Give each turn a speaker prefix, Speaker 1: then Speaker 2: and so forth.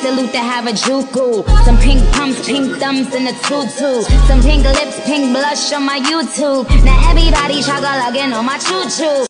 Speaker 1: salute to have a juku. Some pink pumps, pink thumbs, in a tutu. Some pink lips, pink blush on my YouTube. Now everybody chocolate on my choo choo.